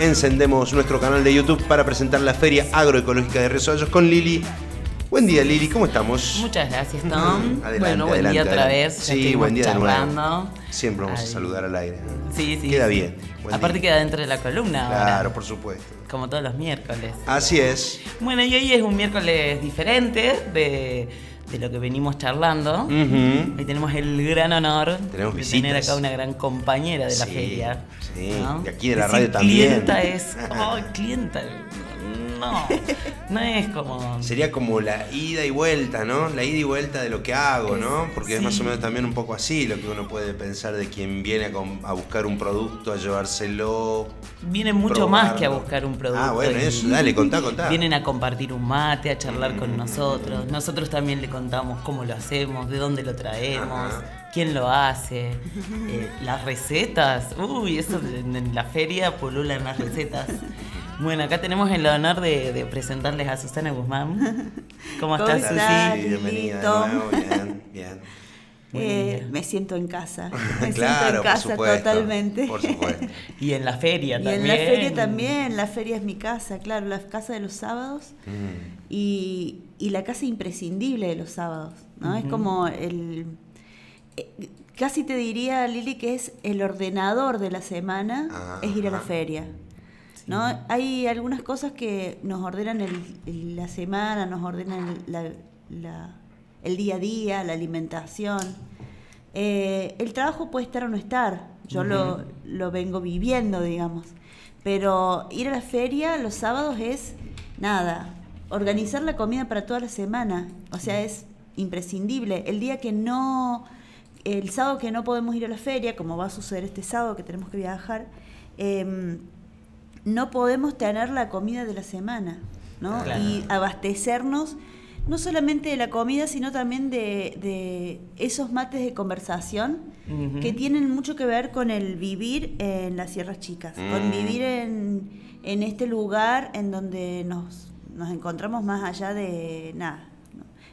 encendemos nuestro canal de YouTube para presentar la Feria Agroecológica de Río con Lili. Buen día, Lili, ¿cómo estamos? Muchas gracias, Tom. Adelante, bueno, buen adelante, día otra adelante. vez. Sí, buen día de nuevo. Siempre vamos a saludar al aire. Sí, sí. Queda sí. bien. Buen Aparte día. queda dentro de la columna ahora, Claro, por supuesto. como todos los miércoles. Así es. Bueno, y hoy es un miércoles diferente de, de lo que venimos charlando. Ujú. Hoy tenemos el gran honor Tenemos de visitas. tener acá una gran compañera de la Sí, feria. sí, de aquí de la radio también. clienta es. ¡Ay, clienta! No, no es como. Sería como la ida y vuelta, ¿no? La ida y vuelta de lo que hago, ¿no? Porque es más o menos también un poco así lo que uno puede pensar de quien viene a, buscar un producto, a llevárselo. Vienen mucho más que a buscar un producto. Ah, bueno, eso, dale, contá, contá. Vienen a compartir un mate, a charlar con nosotros. Nosotros también le contamos cómo lo hacemos, de dónde lo traemos, Ajá. quién lo hace, eh, las recetas. Uy, eso en, en la feria pululan las recetas. Bueno, acá tenemos el honor de, de presentarles a Susana Guzmán. ¿Cómo ¿Cómo estás? Susi? Sí, bienvenida de Lilito. nuevo, bien, Eh, bien. me siento en casa. Me siento claro, en casa por supuesto. totalmente. Por supuesto. Y en la feria Y también. en la feria también, la feria es mi casa, claro, la casa de los sábados Mm. y, y la casa imprescindible de los sábados, ¿no? Es como el... eh, Casi te diría, Lili, que es el ordenador de la semana, Ah, es ir a la feria. ¿No? Hay algunas cosas que nos ordenan el- el- la semana, nos ordenan la- la- el día a día, la alimentación. Eh, el trabajo puede estar o no estar, yo lo, lo vengo viviendo, digamos. Pero ir a la feria los sábados es nada, organizar la comida para toda la semana, o sea, es imprescindible. El día que no, el sábado que no podemos ir a la feria, como va a suceder este sábado que tenemos que viajar, em, no podemos tener la comida de la semana, ¿no? Claro. Y abastecernos no solamente de la comida, sino también de, de esos mates de conversación que tienen mucho que ver con el vivir en las Sierras Chicas, con Mm. vivir en, en este lugar en donde nos, nos encontramos más allá de nada.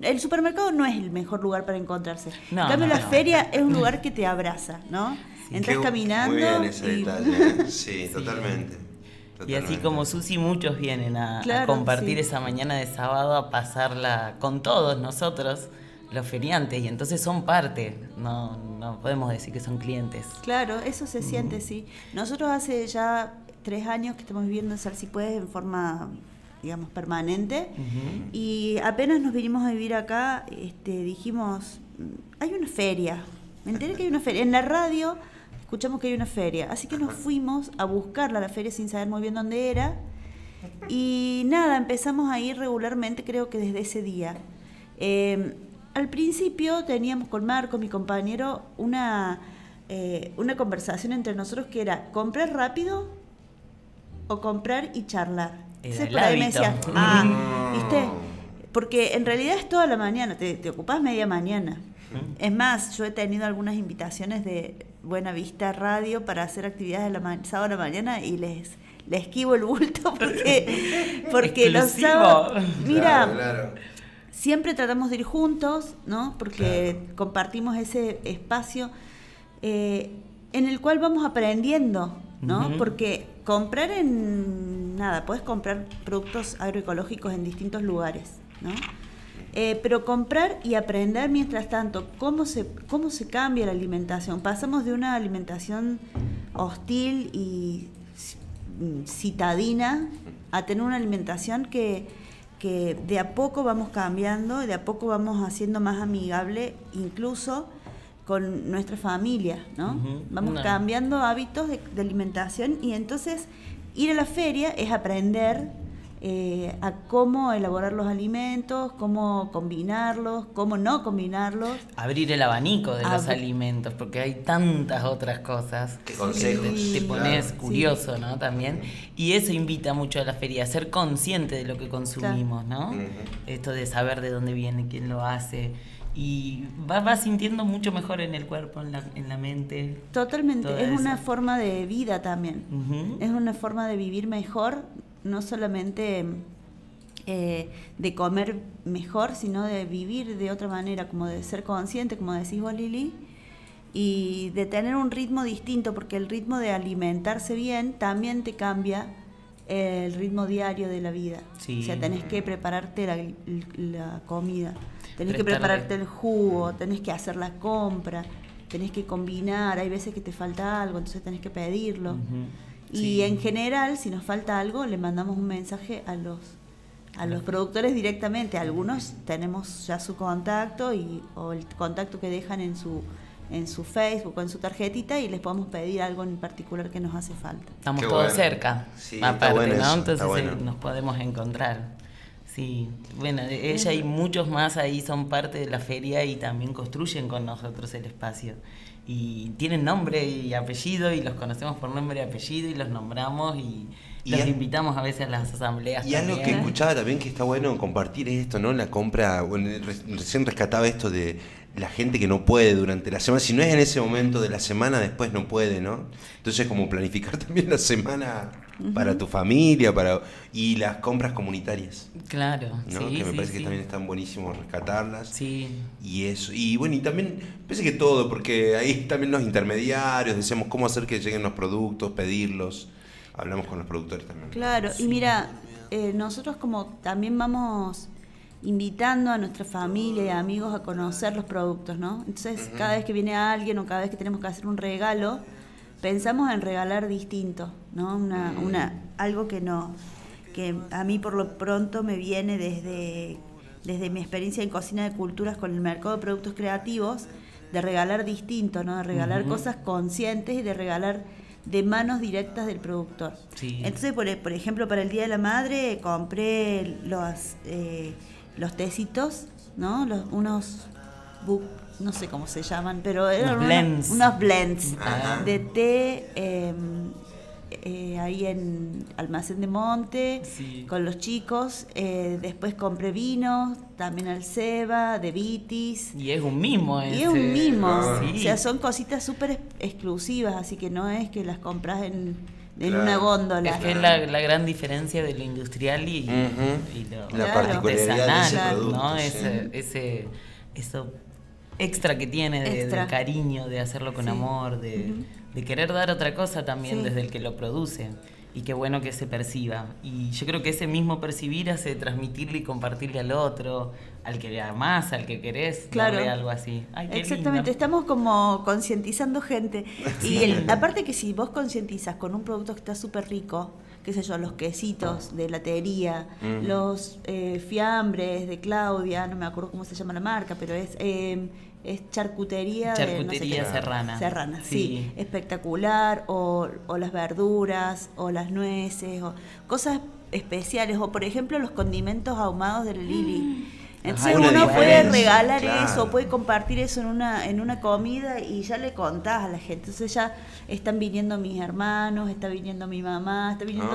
El supermercado no es el mejor lugar para encontrarse. No, en cambio, no, la no. feria es un lugar que te abraza, ¿no? Entras Qué- caminando. Muy bien ese y- detalle. Sí, totalmente. Y así como Susi, muchos vienen a, compartir sí. esa mañana de sábado, a pasarla con todos nosotros, los feriantes, y entonces son parte, no, no podemos decir que son clientes. Claro, eso se siente, sí. Nosotros hace ya tres años que estamos viviendo en Sal Si Puedes en forma, digamos, permanente. Y apenas nos vinimos a vivir acá, este, dijimos, "Mm, hay una feria. Me enteré que hay una feria. En la radio escuchamos que hay una feria. Así que nos fuimos a buscarla a la feria sin saber muy bien dónde era. Y nada, empezamos a ir regularmente, creo que desde ese día. Eh, al principio teníamos con Marco, mi compañero, una, eh, una conversación entre nosotros que era comprar rápido o comprar y charlar. Era Entonces el por ahí me decía, ah. ¿viste? Porque en realidad es toda la mañana, te, te ocupás media mañana. Es más, yo he tenido algunas invitaciones de Buena Vista Radio para hacer actividades de la ma- sábado a la mañana y les, les esquivo el bulto porque, porque los sábados... Mira, Claro, claro. siempre tratamos de ir juntos, ¿no? Porque Claro. compartimos ese espacio eh, en el cual vamos aprendiendo, ¿no? Porque comprar en nada, puedes comprar productos agroecológicos en distintos lugares, ¿no? Eh, pero comprar y aprender mientras tanto cómo se, cómo se cambia la alimentación. Pasamos de una alimentación hostil y citadina a tener una alimentación que, que de a poco vamos cambiando, de a poco vamos haciendo más amigable incluso con nuestra familia, ¿no? Vamos cambiando hábitos de, de alimentación y entonces ir a la feria es aprender eh, a cómo elaborar los alimentos, cómo combinarlos, cómo no combinarlos. Abrir el abanico de los Ab- alimentos, porque hay tantas otras cosas. Qué consejos. Te, te claro. pones Sí. curioso, ¿no? También. Y eso invita mucho a la feria, a ser consciente de lo que consumimos, ¿no? Ujú. Esto de saber de dónde viene, quién lo hace. Y vas va sintiendo mucho mejor en el cuerpo, en la, en la mente. Totalmente, es una forma de vida también. Ujú. Es una forma de vivir mejor, no solamente eh, de comer mejor, sino de vivir de otra manera, como de ser consciente, como decís vos, Lili. y de tener un ritmo distinto, porque el ritmo de alimentarse bien también te cambia el ritmo diario de la vida. Sí. O sea, tenés que prepararte la, la comida, tenés que prepararte el jugo, tenés que hacer la compra, tenés que combinar, hay veces que te falta algo, entonces tenés que pedirlo. Sí. en general, si nos falta algo, le mandamos un mensaje a los a los productores directamente. Algunos tenemos ya su contacto y o el contacto que dejan en su en su Facebook o en su tarjetita y les podemos pedir algo en particular que nos hace falta. Estamos Qué todos bueno. cerca, Sí, aparte, bueno ¿no? eso, Entonces bueno. eh, nos podemos encontrar. Sí, bueno, ella y muchos más ahí son parte de la feria y también construyen con nosotros el espacio. Y tienen nombre y apellido y los conocemos por nombre y apellido y los nombramos y, Y los a- invitamos a veces a las asambleas. Y algo que también. escuchaba también que está bueno compartir esto, ¿no? La compra, bueno, re- recién rescataba esto de la gente que no puede durante la semana. Si no es en ese momento de la semana, después no puede, ¿no? Entonces como planificar también la semana para tu familia, para y las compras comunitarias, Claro, ¿no? sí, que me sí, parece sí. que también están buenísimos rescatarlas. Sí, Y eso, y bueno, y también, parece que todo, porque ahí también los intermediarios, decíamos cómo hacer que lleguen los productos, pedirlos. Hablamos con los productores también. Claro, y mira, eh, nosotros como también vamos invitando a nuestra familia y amigos a conocer los productos, ¿no? Entonces, cada vez que viene alguien o cada vez que tenemos que hacer un regalo, pensamos en regalar distinto, ¿no? Una, una, algo que no, que a mí por lo pronto me viene desde, desde mi experiencia en cocina de culturas con el mercado de productos creativos, de regalar distinto, ¿no? De regalar cosas conscientes y de regalar de manos directas del productor. Sí. Entonces, por, por ejemplo, para el Día de la Madre compré los, eh, los tecitos, ¿no? Los, unos, bu- no sé cómo se llaman, pero eran Unos blends. unos blends Ajá. de té eh, eh, ahí en Almacén de Monte, Sí. con los chicos. Eh, después compré vinos, también al Ceba, de Vitis. y es un mimo Y es un mimo, Sí. o sea, son cositas súper exclusivas, así que no es que las compras en, en Claro. una góndola. Es que es la, la gran diferencia de lo industrial y, lo La particularidad de ese artesanal, producto. ¿no? sí. Ese, ese, eso extra que tiene de, Extra. de cariño, de hacerlo con Sí. amor, de, querer dar otra cosa también Sí. desde el que lo produce. Y qué bueno que se perciba. Y yo creo que ese mismo percibir hace transmitirle y compartirle al otro, al que amás, al que querés, Claro. darle algo así. Ay, qué Exactamente, lindo. estamos como concientizando gente. Y el- aparte que si vos concientizas con un producto que está súper rico, qué sé yo, los quesitos de latería, Mm. los eh, fiambres de Claudia, no me acuerdo cómo se llama la marca, pero es, eh, es charcutería. de no sé Charcutería qué. serrana. Serrana, sí. Sí. Espectacular, o, o las verduras, o las nueces, o cosas especiales, o por ejemplo los condimentos ahumados de la Lili. Entonces Ajá, uno puede regalar claro. eso, puede compartir eso en una, en una comida y ya le contás a la gente. Entonces ya están viniendo mis hermanos, está viniendo mi mamá, está viniendo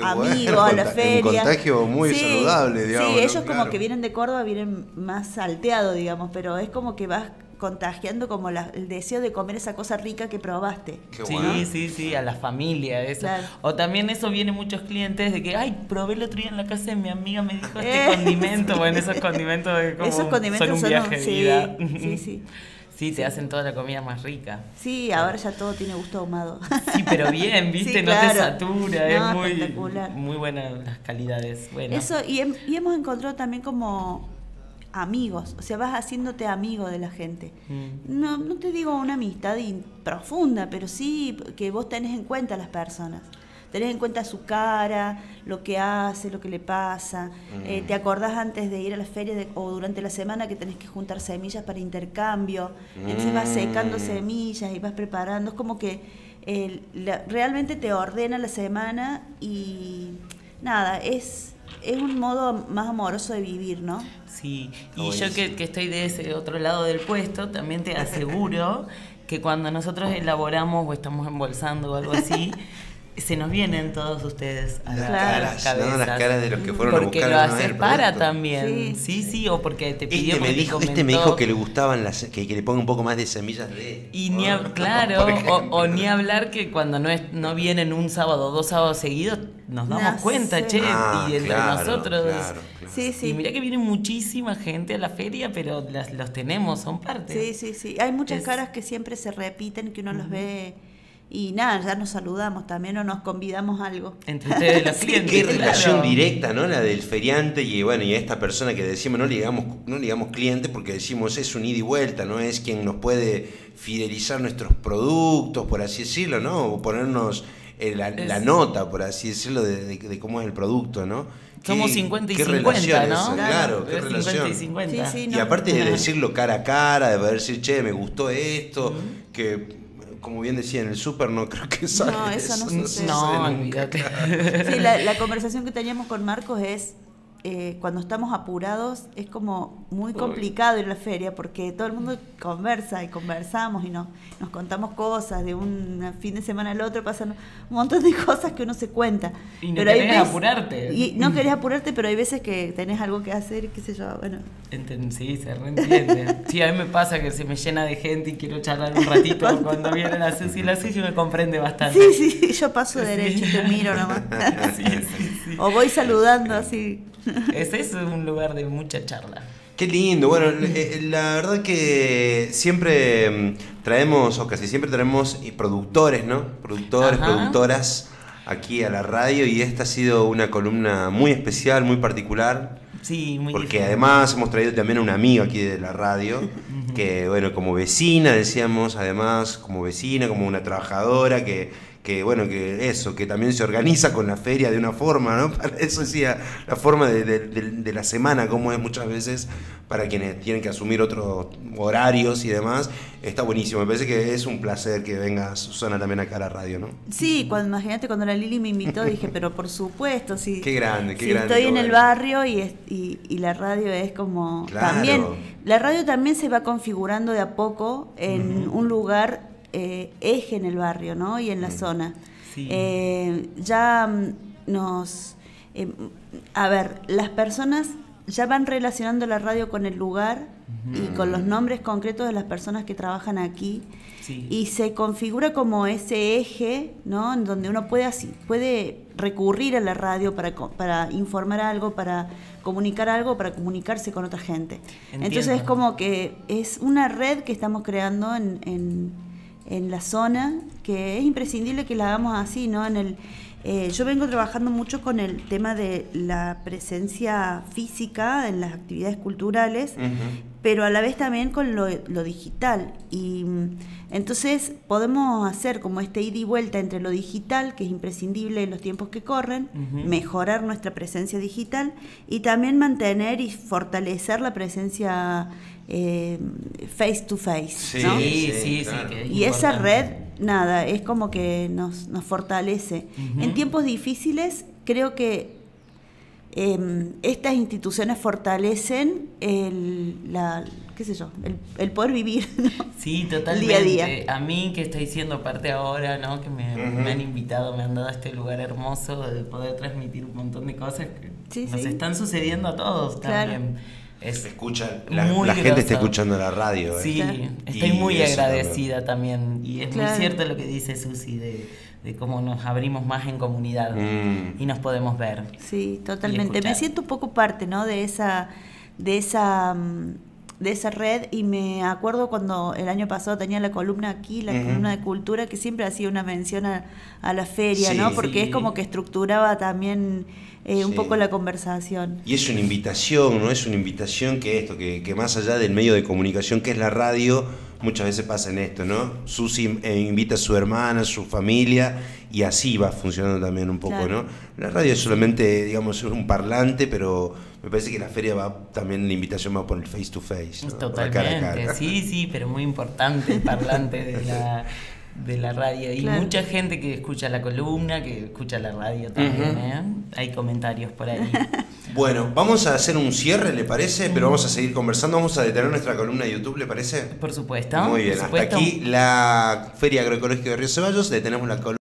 Ah, amigos bueno, a la un feria. contagio muy saludable, digamos, Sí, ellos como que vienen de Córdoba, vienen más salteados, digamos, pero es como que vas contagiando como la- el deseo de comer esa cosa rica que probaste. Qué sí, sí, sí, a la familia, eso. Claro. O también eso viene muchos clientes de que, ay, probé el otro día en la casa de mi amiga, me dijo este Eh, condimento. sí. Bueno, esos condimentos de como Esos condimentos son un viaje de sí, vida. sí, sí. Sí, te hacen toda la comida más rica. Sí, ahora ya todo tiene gusto ahumado. Sí, pero bien, viste, Sí, no te satura, No, es muy, espectacular. muy buena las calidades. Bueno, Eso, y, hem- y hemos encontrado también como amigos, o sea, vas haciéndote amigo de la gente. Mm. No, no te digo una amistad profunda, pero sí que vos tenés en cuenta a las personas. Tenés en cuenta su cara, lo que hace, lo que le pasa. Eh, te acordás antes de ir a la feria de- o durante la semana que tenés que juntar semillas para intercambio. Entonces vas secando Mm. semillas y vas preparando. Es como que la- realmente te ordena la semana y nada, es, es un modo más amoroso de vivir, ¿no? Sí, y yo que estoy de ese otro lado del puesto, también te aseguro que cuando nosotros elaboramos o estamos embolsando o algo así, se nos vienen todos ustedes a Las la, caras, a las ¿no? Las cabezas. caras de los que fueron a porque buscar lo haces para también. Sí. Sí, sí, o porque te pidió Este me, dijo, este me dijo que le gustaban las que, que le ponga un poco más de semillas de. Y ni hab- claro, o, o ni hablar que cuando no es, no vienen un sábado o dos sábados seguidos, nos damos No cuenta, sé. che, Ah, y entre claro, nosotros. claro, claro. Sí, sí. Y mira que viene muchísima gente a la feria, pero las, los tenemos, son parte. Sí, sí, sí. Hay muchas Es- caras que siempre se repiten, que uno los ve y nada, ya nos saludamos también o nos convidamos algo. Entre ustedes los Sí, clientes. qué claro. relación directa, ¿no? La del feriante y bueno, y a esta persona que decimos, no le digamos, no le digamos cliente porque decimos es un ida y vuelta, ¿no? Es quien nos puede fidelizar nuestros productos, por así decirlo, ¿no? O ponernos eh, la, nota, por así decirlo, de, de- de cómo es el producto, ¿no? Somos Qué- 50 y qué 50, relación ¿no? Claro, qué Es 50 relación. y 50. Sí, sí, Y no. aparte de decirlo cara a cara, de poder decir, che, me gustó esto, que como bien decía en el súper, no creo que salga. eso no se sucede. No, sale nunca. olvídate. Sí, la, la conversación que teníamos con Marcos es, eh, cuando estamos apurados, es como muy Uy. complicado ir a la feria porque todo el mundo conversa y conversamos y nos, nos contamos cosas, de un fin de semana al otro pasan un montón de cosas que uno se cuenta. Y no hay querés veces- apurarte. Y no querés apurarte, pero hay veces que tenés algo que hacer y qué sé yo, bueno. Enten- Sí, se reentiende. Sí, a mí me pasa que se me llena de gente y quiero charlar un ratito cuando vienen a Susi la Susi me comprende bastante. Sí, sí, yo paso derecho y te miro nomás. Sí, sí. O voy saludando así. Ese es un lugar de mucha charla. Qué lindo, bueno, eh, la verdad que siempre mm, traemos, o casi siempre traemos eh, productores, ¿no? Productores, Ajá. productoras aquí a la radio y esta ha sido una columna muy especial, muy particular, Sí, muy porque diferente. además hemos traído también a una amiga aquí de la radio, que bueno, como vecina, decíamos, además, como vecina, como una trabajadora que que bueno, que eso, que también se organiza con la feria de una forma, ¿no? Para eso decía, la forma de, de- de- de la semana, como es muchas veces para quienes tienen que asumir otros horarios y demás, está buenísimo. Me parece que es un placer que venga Susana también acá a la radio, ¿no? Sí, cuando imagínate cuando la Lili me invitó, dije, pero por supuesto, sí. Qué grande, qué grande, Estoy en el barrio y, es- y, y la radio es como Claro. también. La radio también se va configurando de a poco en un lugar eh, eje en el barrio, ¿no? Y en la zona. Sí. Eh, ya mm, nos. eh, a ver, las personas ya van relacionando la radio con el lugar y con los nombres concretos de las personas que trabajan aquí. Sí. Y se configura como ese eje, ¿no? En donde uno puede, así, puede recurrir a la radio para, informar algo, para comunicar algo, para comunicarse con otra gente. Entonces es como que es una red que estamos creando en, en- en la zona que es imprescindible que la hagamos así, ¿no? En el, eh, yo vengo trabajando mucho con el tema de la presencia física en las actividades culturales pero a la vez también con lo, lo digital. Y mm, entonces podemos hacer como este ida y vuelta entre lo digital, que es imprescindible en los tiempos que corren, mejorar nuestra presencia digital y también mantener y fortalecer la presencia eh, face to face. Sí, ¿no? Sí, sí, sí, sí. claro. que es Y esa red, nada, es como que nos, nos fortalece. En tiempos difíciles, creo que em, estas instituciones fortalecen el, la, qué sé yo, el, el poder vivir. ¿no? Sí, totalmente. Día a día. mí que estoy siendo parte ahora, ¿no? Que me, me han invitado, me han dado este lugar hermoso de poder transmitir un montón de cosas que Sí, nos sí. están sucediendo a todos Claro. también. Es Se escucha, la, gente está escuchando la radio. ¿eh? Sí, Claro. estoy Y muy agradecida también. Y es Claro. muy cierto lo que dice Susi de, de cómo nos abrimos más en comunidad Mm. y nos podemos ver. Sí, totalmente. Me siento un poco parte, ¿no? De esa, de esa, mm, de esa red y me acuerdo cuando el año pasado tenía la columna aquí, la columna de cultura, que siempre hacía una mención a, a la feria, Sí. ¿no? Porque Sí. es como que estructuraba también eh, un Sí. poco la conversación. Y es una invitación, ¿no? Es una invitación que esto, que, que más allá del medio de comunicación que es la radio, muchas veces pasa en esto, ¿no? Susi eh, invita a su hermana, a su familia, y así va funcionando también un poco, Claro. ¿no? La radio es solamente, digamos, un parlante, pero me parece que la feria va también, la invitación va por el face to face. ¿no? La cara a Totalmente, cara. sí, sí, pero muy importante el parlante de la, de la radio. Y Claro. mucha gente que escucha la columna, que escucha la radio también. ¿eh? Hay comentarios por ahí. Bueno, vamos a hacer un cierre, ¿le parece? Pero vamos a seguir conversando, vamos a detener nuestra columna de YouTube, ¿le parece? Por supuesto. Muy bien, hasta aquí la Feria Agroecológica de Río Ceballos, detenemos la columna.